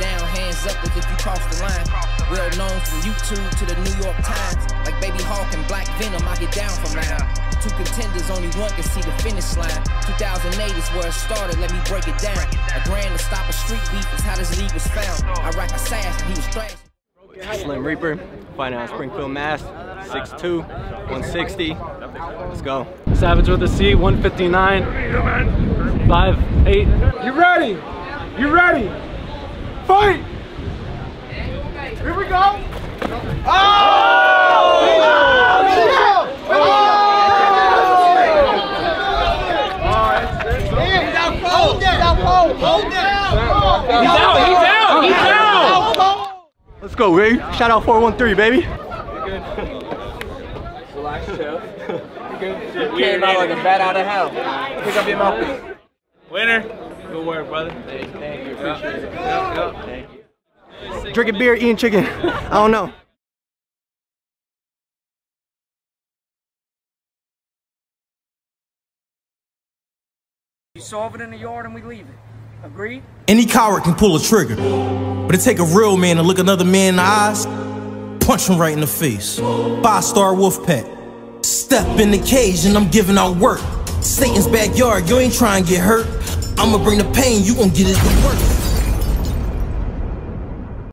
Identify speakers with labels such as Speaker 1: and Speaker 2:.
Speaker 1: down, hands up as if you crossed the line. Well known from YouTube to the New York Times. Like Baby Hawk and Black Venom, I get down from now. Two contenders, only one can see the finish line. 2008 is where it started, let me break it down. A grand to stop a street beef is how this league was found. I rack assassin, he was thrashing.
Speaker 2: Slim Reaper, fighting out Springfield, Mass. 6'2", 160. Let's go.
Speaker 3: Savage with a C, 159. 5'8.
Speaker 4: You ready? You ready? Fight! Here we go!
Speaker 3: He's out, he's out, he's out!
Speaker 2: Let's go, baby. Shout out 413, baby.
Speaker 5: Came out like a bat out of hell. Pick up your mouthpiece.
Speaker 3: Winner. Good work, brother.
Speaker 5: Thank you. Appreciate it. Thank you.
Speaker 2: Drinking beer, eating chicken. I don't know.
Speaker 5: You solve it in the yard and we leave it. Agreed?
Speaker 6: Any coward can pull a trigger, but it take a real man to look another man in the eyes, punch him right in the face. Five star wolf pack. Step in the cage and I'm giving out work. Satan's backyard, you ain't trying to get hurt. I'ma bring the pain, you gon' get it to work.